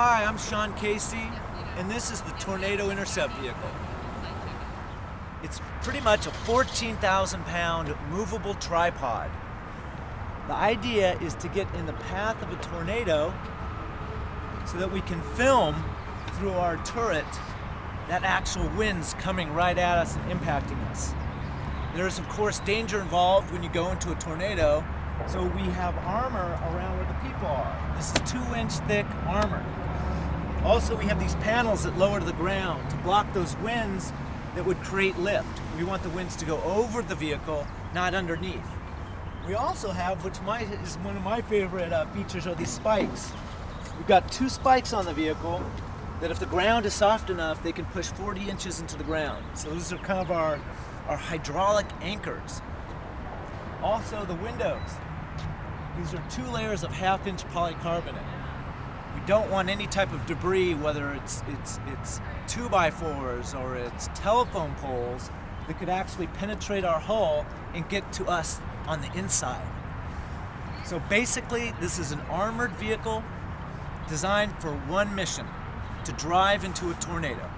Hi, I'm Sean Casey, and this is the Tornado Intercept vehicle. It's pretty much a 14,000 pound movable tripod. The idea is to get in the path of a tornado so that we can film through our turret that actual winds coming right at us and impacting us. There is, of course, danger involved when you go into a tornado, so we have armor around where the people are. This is two inch thick armor. Also, we have these panels that lower to the ground to block those winds that would create lift. We want the winds to go over the vehicle, not underneath. We also have, which my, is one of my favorite uh, features, are these spikes. We've got two spikes on the vehicle that if the ground is soft enough, they can push 40 inches into the ground. So these are kind of our, our hydraulic anchors. Also the windows. These are two layers of half inch polycarbonate. We don't want any type of debris, whether it's, it's, it's two by fours or it's telephone poles that could actually penetrate our hull and get to us on the inside. So basically, this is an armored vehicle designed for one mission, to drive into a tornado.